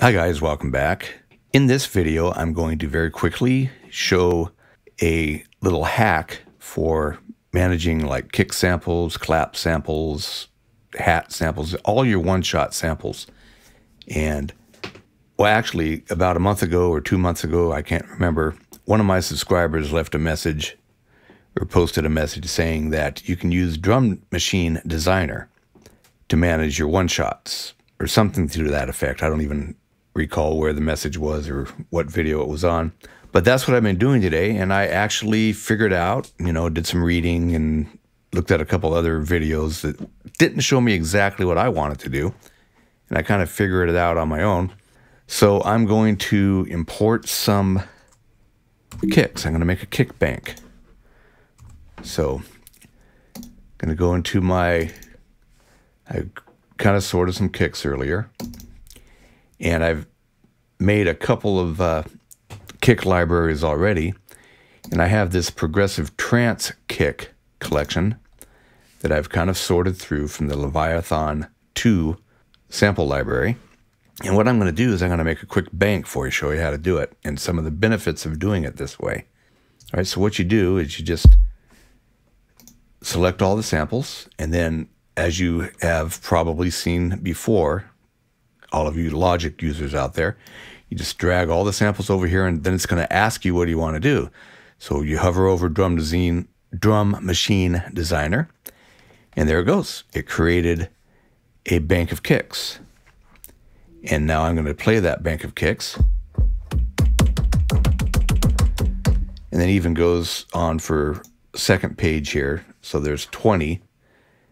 Hi guys, welcome back. In this video, I'm going to very quickly show a little hack for managing like kick samples, clap samples, hat samples, all your one-shot samples. And well, actually, about a month ago or two months ago, I can't remember, one of my subscribers left a message or posted a message saying that you can use Drum Machine Designer to manage your one-shots or something to that effect. I don't even recall where the message was or what video it was on. But that's what I've been doing today. And I actually figured out, you know, did some reading and looked at a couple other videos that didn't show me exactly what I wanted to do. And I kind of figured it out on my own. So I'm going to import some kicks. I'm going to make a kick bank. So I'm going to go into my, I kind of sorted some kicks earlier and I've made a couple of uh, kick libraries already. And I have this progressive trance kick collection that I've kind of sorted through from the Leviathan 2 sample library. And what I'm going to do is I'm going to make a quick bank for you, show you how to do it, and some of the benefits of doing it this way. All right, so what you do is you just select all the samples, and then as you have probably seen before, all of you logic users out there, you just drag all the samples over here and then it's going to ask you what do you want to do. So you hover over drum design, drum machine designer and there it goes. It created a bank of kicks. And now I'm going to play that bank of kicks. And then even goes on for second page here. So there's 20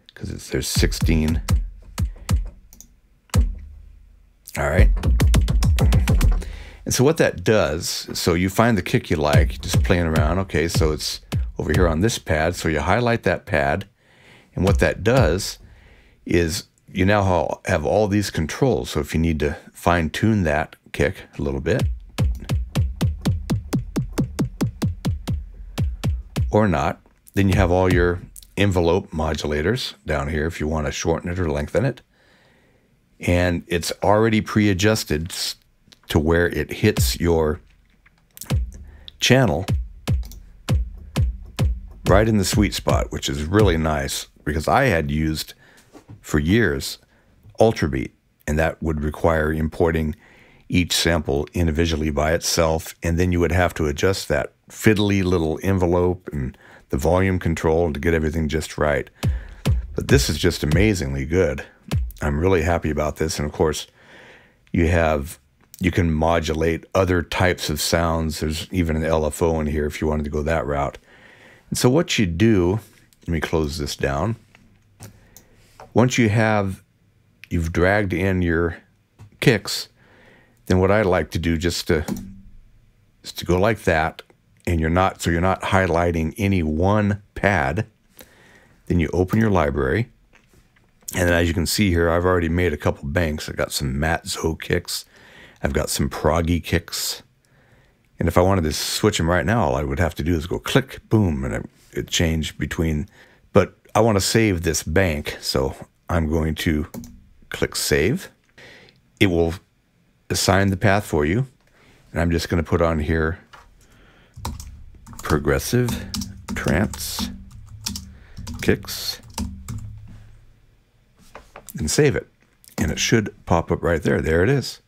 because there's 16 all right. And so what that does, so you find the kick you like, just playing around. Okay, so it's over here on this pad. So you highlight that pad. And what that does is you now have all these controls. So if you need to fine tune that kick a little bit, or not, then you have all your envelope modulators down here if you want to shorten it or lengthen it and it's already pre-adjusted to where it hits your channel right in the sweet spot, which is really nice because I had used for years Ultrabeat, and that would require importing each sample individually by itself, and then you would have to adjust that fiddly little envelope and the volume control to get everything just right. But this is just amazingly good. I'm really happy about this. And of course, you have you can modulate other types of sounds. There's even an LFO in here if you wanted to go that route. And so what you do, let me close this down. Once you have you've dragged in your kicks, then what I like to do just to is to go like that, and you're not so you're not highlighting any one pad. Then you open your library and as you can see here, I've already made a couple banks. I've got some Mat Zo kicks. I've got some Proggy kicks. And if I wanted to switch them right now, all I would have to do is go click, boom, and it, it changed between. But I want to save this bank, so I'm going to click Save. It will assign the path for you. And I'm just going to put on here Progressive Trance Kicks and save it. And it should pop up right there. There it is.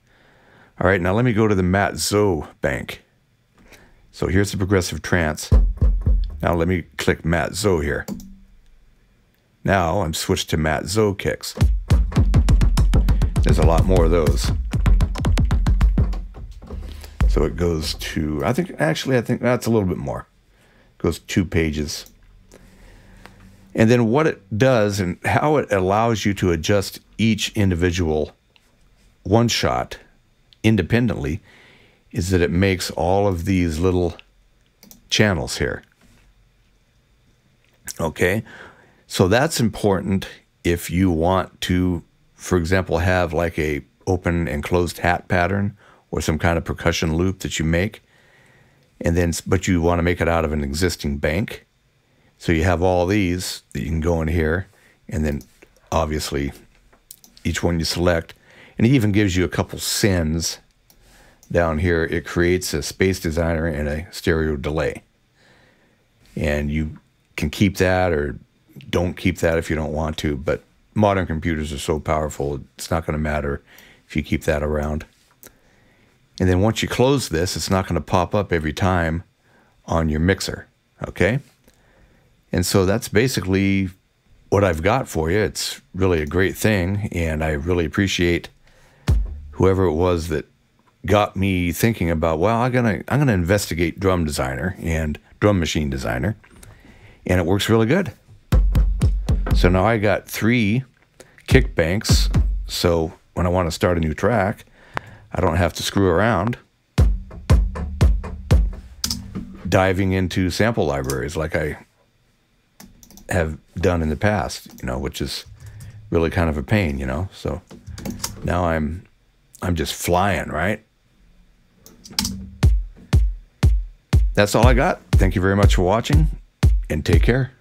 All right, now let me go to the Mat Zo bank. So here's the progressive trance. Now let me click Mat Zo here. Now I'm switched to Mat Zo kicks. There's a lot more of those. So it goes to, I think, actually, I think that's a little bit more. It goes two pages and then what it does and how it allows you to adjust each individual one shot independently is that it makes all of these little channels here. Okay, so that's important if you want to, for example, have like a open and closed hat pattern or some kind of percussion loop that you make, and then but you want to make it out of an existing bank so you have all these that you can go in here, and then obviously each one you select. And it even gives you a couple sends down here. It creates a space designer and a stereo delay. And you can keep that or don't keep that if you don't want to. But modern computers are so powerful, it's not going to matter if you keep that around. And then once you close this, it's not going to pop up every time on your mixer. Okay? And so that's basically what I've got for you. It's really a great thing, and I really appreciate whoever it was that got me thinking about, well, I'm gonna I'm gonna investigate drum designer and drum machine designer, and it works really good. So now I got three kick banks. So when I want to start a new track, I don't have to screw around diving into sample libraries like I have done in the past, you know, which is really kind of a pain, you know. So now I'm I'm just flying, right? That's all I got. Thank you very much for watching and take care.